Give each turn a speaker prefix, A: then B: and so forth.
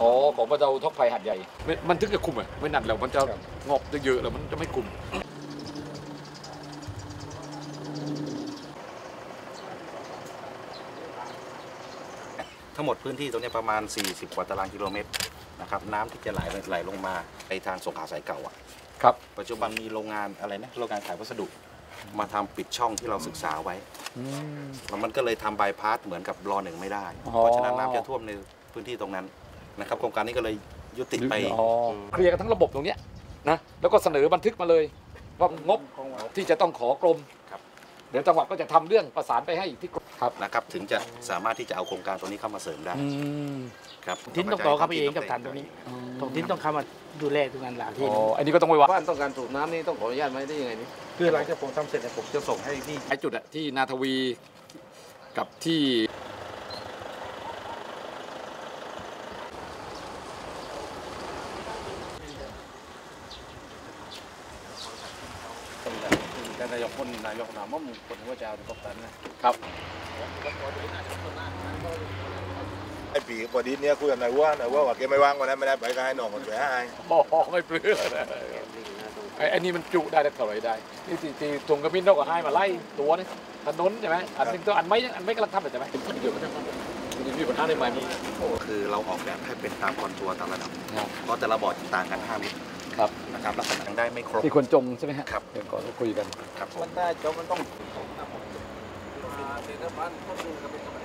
A: อ๋อของบรรเทาทุกภัยหัดใหญ่ไม่มันถึงจะคุมอะไม่นั่นแล้วมันจะงอบเยอะๆแล้วมันจะไม่คุม
B: ทั้งหมดพื้นที่ตรงเนี้ยประมาณ 40 กว่าตารางกิโลเมตรนะครับน้ำที่จะไหลไหลลงมาในทางสงขลาสายเก่าอะ
A: ครับ
B: ปัจจุบันมีโรงงานอะไรนะโรงงานขายวัสดุ มาทำปิดช่องที่เราศึกษาไว้แล้ว มันก็เลยทำบายพาสเหมือนกับรอหนึ่งไม่ได้
A: อ๋อ
B: เพราะฉะนั้นน้ำจะท่วมในพื้นที่ตรงนั้นนะครับโครงการนี้ก็เลยยุติไป
A: อ๋อเคลียร์กันทั้งระบบตรงเนี้ยนะแล้วก็เสนอบันทึกมาเลยว่างบที่จะต้องขอกรม
B: ครับ
A: เดี๋ยวจังหวัดก็จะทำเรื่องประสานไปให้ที่กรม ครับ
B: นะครับถึงจะสามารถที่จะเอาโครงการตรงนี้เข้ามาเสริมได้
A: อืม
B: ครับ
C: ทิ้นต้องต่อเข้าไปเองกับฐานตรงนี้ตรงทิ้นต้องเข้ามาดูแลตรงนั้นหลายที่
A: อ๋ออันนี้ก็ต้องไปว่า
D: บ้านต้องการสูบน้ำนี่ต้องขออนุญาตไหมได้ยังไงนี่
B: คือหลังจากผมทำเสร็จเนี่ยผมจะส่งให้ที่
A: ไอ้จุดอะที่นาทวีกับที่
D: การนายกคนนายกนามว่ามึงคนว่าจะเอาตกกันนะครับ
E: ไอ้ปีพอดีเนี่ยคุยกับนายว่า นายว่าว่าแกไม่ว่างวันนั้นไม่ได้ไปก็ให้น้องคนไปให้
A: บอกไม่เปลือกนะไอ้ไอ้นี่มันจุได้เท่าไหร่ได้ นี่ตีตีตรงกระมินนกกับให้มาไล่ตัวนี่ถนนใช่ไหมอันหนึงตัวอันไม่อันไม่กำลังทำอยู่ใช่ไหมเดี๋ยวมันจะมันมีปัญหาในใหม่มัน
B: คือเราออกแบบให้เป็นตามคอนทัวร์ตามระดับ
A: ครับ
B: เพราะแต่ละบ่อจะต่างกัน5เมตร
A: ครับ
B: นะครับลักษณะยังได้ไม่ครบ
A: ที่คนจงใช่ไหมฮะ
B: ครับ
A: เดี๋ยวก่อนเราคุยกัน
B: ครับผม
D: มันได้จบมันต้องเทศบาลต้องดูกับเป็น